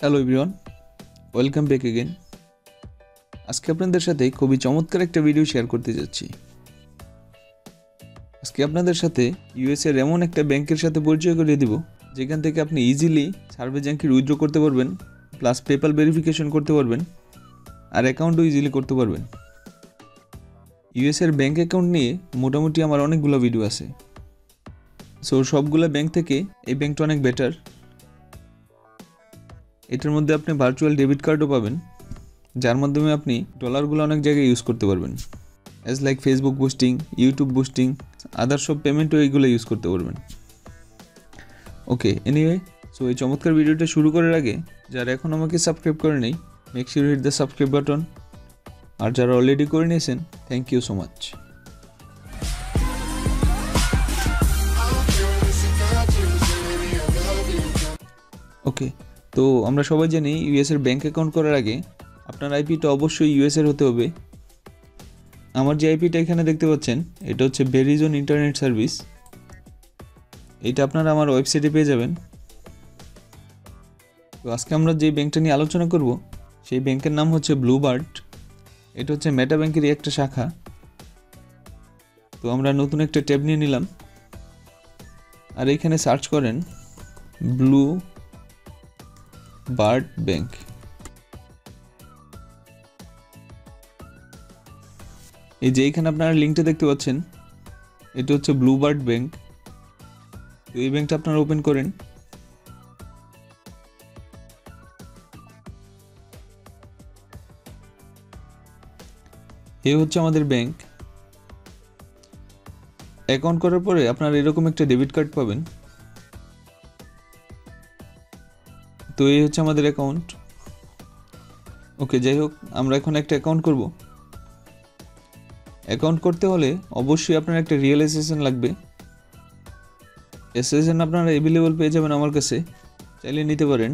Hello everyone welcome back again আজকে আপনাদের সাথে খুবই চমৎকার একটা ভিডিও শেয়ার করতে যাচ্ছি। আজকে আপনাদের সাথে ইউএসএর এমন একটা ব্যাংকের সাথে পরিচয় করিয়ে দিব, যেখান থেকে আপনি ইজিলি সার্ভে জ্যাঙ্কির উইথড্র করতে পারবেন প্লাস পেপাল ভেরিফিকেশন করতে পারবেন, আর অ্যাকাউন্টও ইজিলি করতে পারবেন। ইউএসএর ব্যাঙ্ক অ্যাকাউন্ট নিয়ে মোটামুটি আমার অনেকগুলো ভিডিও আছে। সো সবগুলো ব্যাংক থেকে এই ব্যাংকটা অনেক বেটার এটার মধ্যে আপনি ভার্চুয়াল ডেবিট কার্ডও পাবেন, যার মাধ্যমে আপনি ডলারগুলো অনেক জায়গায় ইউজ করতে পারবেন। As like Facebook boosting YouTube boosting other সব পেমেন্টও এইগুলো ইউজ করতে পারবেন। ওকে এনিওয়ে সো এই চমৎকার ভিডিওটা শুরু করার আগে, যারা এখন আমাকে সাবস্ক্রাইব করে নেই make sure hit the subscribe button আর যারা অলরেডি করে নিয়েছেন থ্যাংক ইউ সো মাচ তো আমরা সবাই জানি ইউএসের ব্যাঙ্ক অ্যাকাউন্ট করার আগে আপনার আইপিটা অবশ্যই ইউএসের হতে হবে। আমার যে আইপিটা এখানে দেখতে পাচ্ছেন, এটা হচ্ছে বেরিজন ইন্টারনেট সার্ভিস এটা আপনারা আমার ওয়েবসাইটে পেয়ে যাবেন। তো আজকে আমরা যে ব্যাংকটা নিয়ে আলোচনা করব, সেই ব্যাংকের নাম হচ্ছে ব্লুবার্ড এটা হচ্ছে মেটা ব্যাংকেরই একটা শাখা। তো আমরা নতুন একটা ট্যাব নিয়ে নিলাম। আর এখানে সার্চ করেন ব্লু বার্ড ব্যাংক। এই যে এখানে আপনারা লিঙ্কটা দেখতে পাচ্ছেন, এটা হচ্ছে ব্লু বার্ড ব্যাংক। তো এই ব্যাংকটা আপনারা ওপেন করেন। এই হচ্ছে আমাদের ব্যাংক। অ্যাকাউন্ট করার পরে আপনারা এরকম একটা ডেবিট কার্ড পাবেন। তো এই হচ্ছে আমাদের অ্যাকাউন্ট ওকে যাই হোক, আমরা এখন একটা অ্যাকাউন্ট করব। অ্যাকাউন্ট করতে হলে অবশ্যই আপনার একটা রিয়েল এসেশন লাগবে। এসেশন আপনারা অ্যাভেলেবল পেয়ে যাবেন আমার কাছে। চাইলে নিতে পারেন।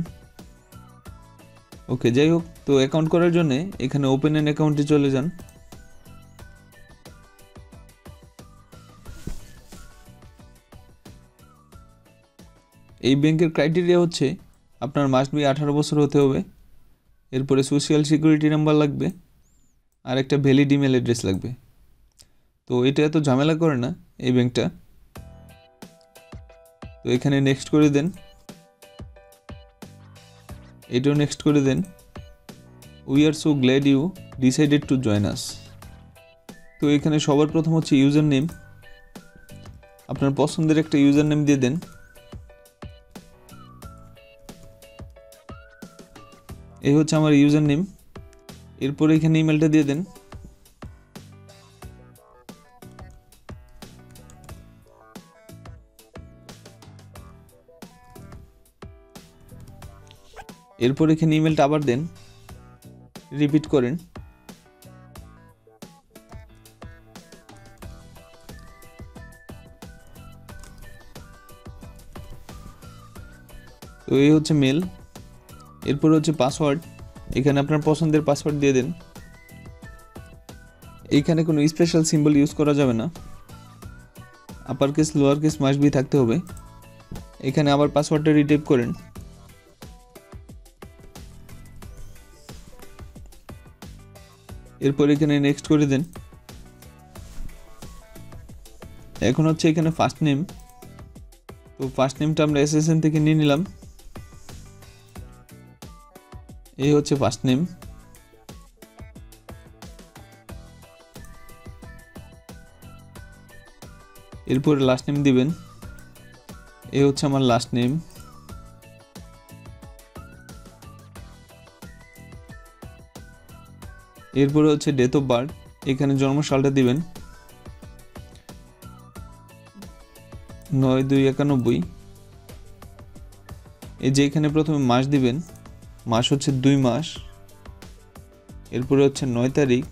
ওকে যাই হোক, তো অ্যাকাউন্ট করার জন্য এখানে ওপেন অ্যান অ্যাকাউন্টে চলে যান। এই ব্যাংকের ক্রাইটেরিয়া হচ্ছে আপনার মাস্ট বি আঠারো বছর হতে হবে। এরপরে সোশ্যাল সিকিউরিটি নাম্বার লাগবে আর একটা ভ্যালিড ইমেল অ্যাড্রেস লাগবে। তো এটা এত ঝামেলা করে না এই ব্যাংকটা তো এখানে নেক্সট করে দেন। এটাও নেক্সট করে দেন। We are so glad you decided to join us তো এখানে সবার প্রথম হচ্ছে ইউজার নেম আপনার পছন্দের একটা ইউজার নেম দিয়ে দেন। এই হচ্ছে আমার ইউজার নেম এরপর এখানে ইমেলটা দিয়ে দেন। এরপর এখানে ইমেলটা আবার দেন। রিপিট করেন। তো এই হচ্ছে মেল। এরপর হচ্ছে পাসওয়ার্ড এখানে আপনার পছন্দের পাসওয়ার্ড দিয়ে দেন। এইখানে কোনো স্পেশাল সিম্বল ইউজ করা যাবে না। Upper case lower case must be থাকতে হবে। এখানে আবার পাসওয়ার্ডটা রিটাইপ করেন। এরপর এখানে নেক্সট করে দেন। এখন হচ্ছে এখানে ফার্স্ট নেম তো ফার্স্ট নেমটা আমরা এসএসএন থেকে নিয়ে নিলাম। এই হচ্ছে ফার্স্ট নেম এরপরে লাস্ট নেম দিবেন। এই হচ্ছে আমার লাস্ট নেম এরপরে হচ্ছে ডেট অফ বার্থ এখানে জন্মসালটা দিবেন। নয় দুই একানব্বই। এই যে এখানে প্রথমে মাস দিবেন। মাস হচ্ছে দুই মাস। এরপরে হচ্ছে নয় তারিখ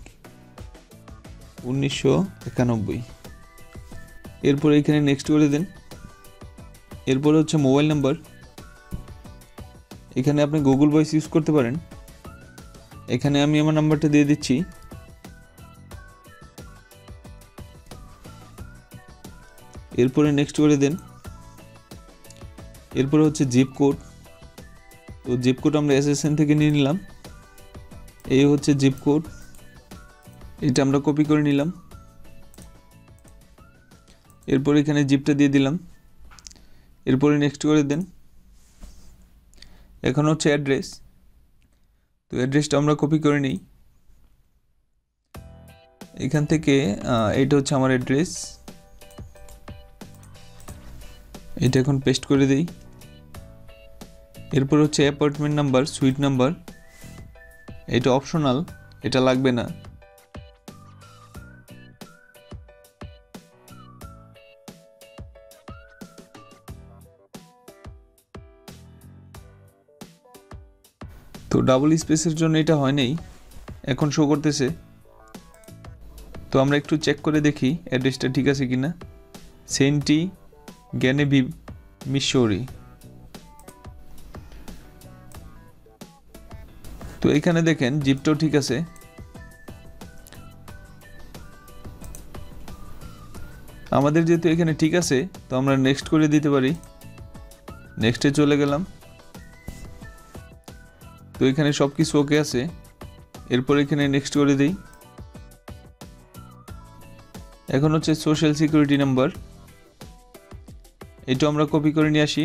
উনিশশো একানব্বই। এরপরে এখানে নেক্সট করে দেন। এরপরে হচ্ছে মোবাইল নাম্বার এখানে আপনি গুগল ভয়েস ইউজ করতে পারেন। এখানে আমি আমার নাম্বারটা দিয়ে দিচ্ছি। এরপরে নেক্সট করে দেন। এরপরে হচ্ছে জিপ কোড তো জিপ কোড আমরা এসএসএন থেকে নিয়ে নিলাম। এই হচ্ছে জিপ কোড এটা আমরা কপি করে নিলাম। এরপর এখানে জিপটা দিয়ে দিলাম। এরপরে নেক্সট করে দেন। এখন হচ্ছে অ্যাড্রেস তো অ্যাড্রেসটা আমরা কপি করে নিই। এখান থেকে এইটা হচ্ছে আমার অ্যাড্রেস এটা এখন পেস্ট করে দিই। এরপর হচ্ছে অ্যাপার্টমেন্ট নাম্বার সুইট নাম্বার এটা অপশনাল এটা লাগবে না। তো ডাবল স্পেসের জন্য এটা হয় নাই এখন শো করতেছে। তো আমরা একটু চেক করে দেখি অ্যাড্রেসটা ঠিক আছে কি না সেন্টি জ্ঞানেবি মিশরি। তো এখানে দেখেন, জিপটাও ঠিক আছে। আমাদের যেহেতু এখানে ঠিক আছে, তো আমরা নেক্সট করে দিতে পারি। নেক্সটে চলে গেলাম। তো এখানে সব কিছু ওকে আছে। এরপর এখানে নেক্সট করে দিই। এখন হচ্ছে সোশ্যাল সিকিউরিটি নাম্বার এটা আমরা কপি করে নিয়ে আসি।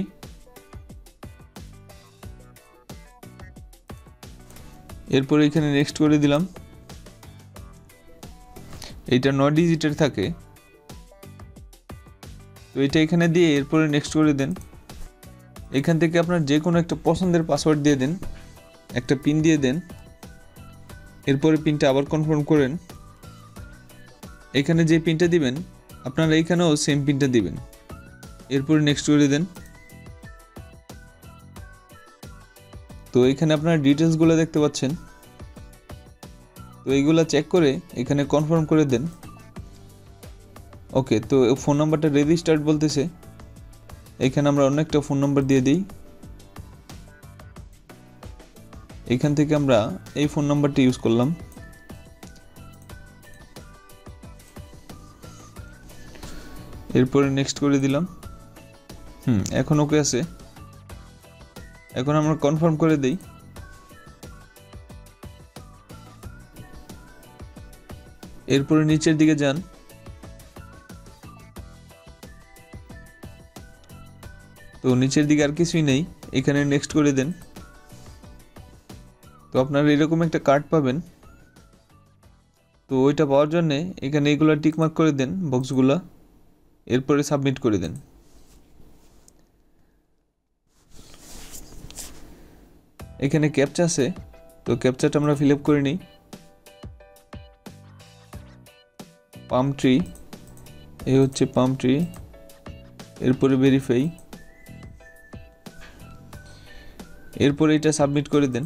এরপর এখানে নেক্সট করে দিলাম। এইটা ন ডিজিটের থাকে। তো এটা এখানে দিয়ে এরপরে নেক্সট করে দেন। এখান থেকে আপনার যে কোনো একটা পছন্দের পাসওয়ার্ড দিয়ে দেন। একটা পিন দিয়ে দেন। এরপরে পিনটা আবার কনফার্ম করেন। এখানে যে পিনটা দিবেন, আপনারা এইখানেও সেম পিনটা দিবেন। এরপরে নেক্সট করে দেন। তো এখানে আপনারা ডিটেলসগুলো দেখতে পাচ্ছেন। তো এইগুলো চেক করে এখানে কনফার্ম করে দেন। ওকে তো ফোন নাম্বারটা রেজিস্টার্ড বলতেছে। এখানে আমরা অন্য একটা ফোন নাম্বার দিয়ে দিই। এখান থেকে আমরা এই ফোন নাম্বারটা ইউজ করলাম। এরপরে নেক্সট করে দিলাম। হুম, এখন ওকে আছে। এখন আমরা কনফার্ম করে দিই। এরপরে নিচের দিকে যান। তো নিচের দিকে আর কিছুই নেই, এখানে নেক্সট করে দেন। তো আপনারা এরকম একটা কার্ড পাবেন। তো ওইটা পাওয়ার জন্যে এখানে এগুলো টিকমার্ক করে দেন বক্সগুলো এরপরে সাবমিট করে দেন। এখানে ক্যাপচা আছে, তো ক্যাপচাটা আমরা ফিল আপ করে নিই। পাম ট্রি এই হচ্ছে পাম ট্রি এরপরে ভেরিফাই এরপরে এটা সাবমিট করে দেন।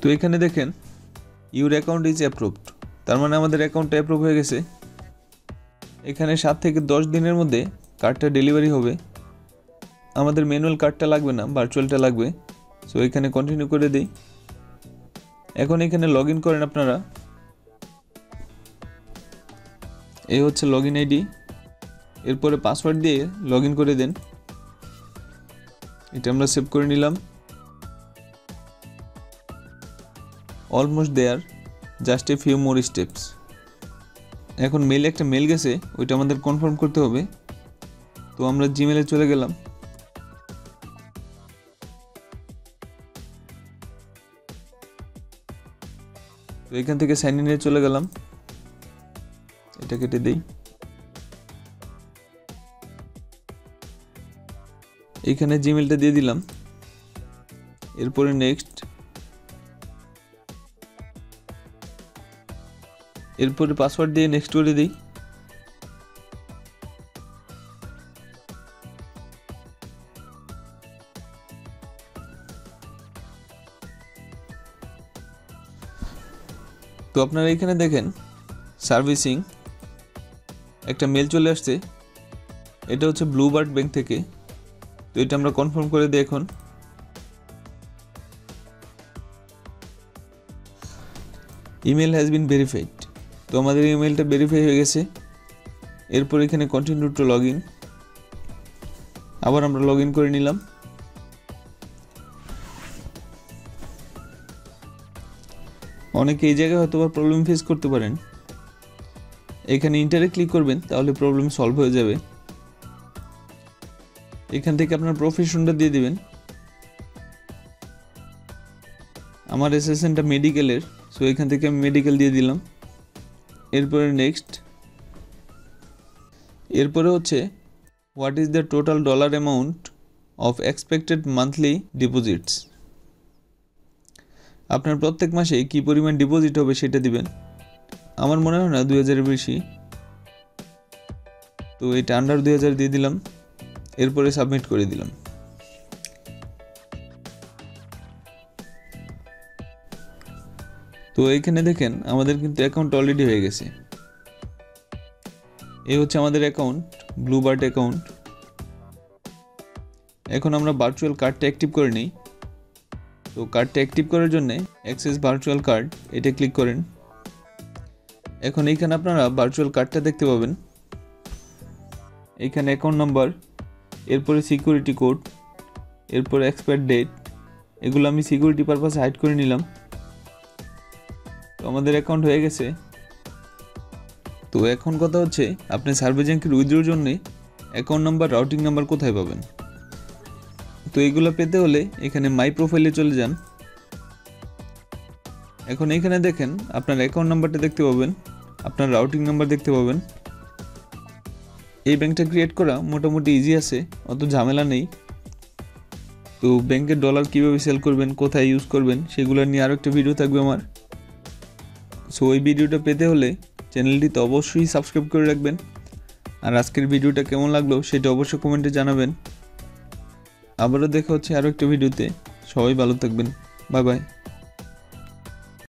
তো এখানে দেখেন ইউর অ্যাকাউন্ট ইজ অ্যাপ্রুভড তার মানে আমাদের অ্যাকাউন্টটা অ্যাপ্রুভ হয়ে গেছে। এখানে সাত থেকে দশ দিনের মধ্যে কার্ডটা ডেলিভারি হবে। আমাদের ম্যানুয়াল কার্ডটা লাগবে না ভার্চুয়ালটা লাগবে। সো এখানে কন্টিনিউ করে দিই। এখন এখানে লগ করেন আপনারা। এই হচ্ছে লগ আইডি এরপরে পাসওয়ার্ড দিয়ে লগ করে দেন। এটা আমরা সেভ করে নিলাম। Almost there just a few more steps এখন মেলে একটা মেল গেছে, ওইটা আমাদের কনফার্ম করতে হবে। তো আমরা জিমেলে চলে গেলাম। তো এখান থেকে সাইন ইনে চলে গেলাম। এটা কেটে দেই। এইখানে জিমেলটা দিয়ে দিলাম। এরপরে নেক্সট এরপরে পাসওয়ার্ড দিয়ে নেক্সট করে দিই। তো আপনারা এখানে দেখেন সার্ভিসিং একটা মেল চলে আসছে। এটা হচ্ছে ব্লু বার্ড ব্যাংক থেকে। তো এটা আমরা কনফার্ম করে দিই এখন। ইমেল হ্যাজ বিন ভেরিফাইড তো আমাদের ইমেলটা ভেরিফাই হয়ে গেছে। এরপর এখানে কন্টিনিউ টু লগ ইন আবার আমরা লগ ইন করে নিলাম। অনেকে এই জায়গায় হয়তো প্রবলেম ফেস করতে পারেন। এখানে ইন্টারে ক্লিক করবেন, তাহলে প্রবলেম সলভ হয়ে যাবে। এখান থেকে আপনার প্রফেশনটা দিয়ে দিবেন। আমার এসএসএনটা মেডিকেলের সো এখান থেকে আমি মেডিকেল দিয়ে দিলাম। এরপরে নেক্সট এরপরে হচ্ছে what is the total dollar amount of expected monthly deposits আপনার প্রত্যেক মাসে কী পরিমাণ ডিপোজিট হবে সেটা দিবেন? আমার মনে হয় না, দুই হাজারের বেশি। তো এটা আন্ডার দুই হাজার দিয়ে দিলাম, এরপরে সাবমিট করে দিলাম। তো এইখানে দেখেন আমাদের কিন্তু অ্যাকাউন্ট অলরেডি হয়ে গেছে। এই হচ্ছে আমাদের অ্যাকাউন্ট ব্লু বার্ট অ্যাকাউন্ট এখন আমরা ভার্চুয়াল কার্ডটা অ্যাক্টিভ করে নিই। তো কার্ডটা অ্যাক্টিভ করার জন্য অ্যাক্সেস ভার্চুয়াল কার্ড এটা ক্লিক করেন। এখন এইখানে আপনারা ভার্চুয়াল কার্ডটা দেখতে পাবেন। এইখানে অ্যাকাউন্ট নাম্বার এরপরে সিকিউরিটি কোড এরপরে এক্সপায়ার ডেট এগুলো আমি সিকিউরিটি পারপাসে হাইড করে নিলাম। তো আমাদের অ্যাকাউন্ট হয়ে গেছে। তো এখন কথা হচ্ছে, আপনি সার্ভে জ্যাঙ্কের উইথড্রোর জন্য অ্যাকাউন্ট নাম্বার রাউটিং নাম্বার কোথায় পাবেন? তো এগুলো পেতে হলে এখানে মাই প্রোফাইলে চলে যান। এখন এখানে দেখেন, আপনার অ্যাকাউন্ট নাম্বারটা দেখতে পাবেন, আপনার রাউটিং নাম্বার দেখতে পাবেন। এই ব্যাংকটা ক্রিয়েট করা মোটামুটি ইজি আছে, অত ঝামেলা নেই। তো ব্যাংকের ডলার কীভাবে সেল করবেন, কোথায় ইউজ করবেন, সেগুলো নিয়ে আরও একটা ভিডিও থাকবে আমার। সো ওই ভিডিওটা পেতে হলে চ্যানেলটি তো অবশ্যই সাবস্ক্রাইব করে রাখবেন। আর আজকের ভিডিওটা কেমন লাগল সেটা অবশ্যই কমেন্টে জানাবেন। আবারও দেখা হচ্ছে আরও একটা ভিডিওতে। সবাই ভালো থাকবেন। Bye bye.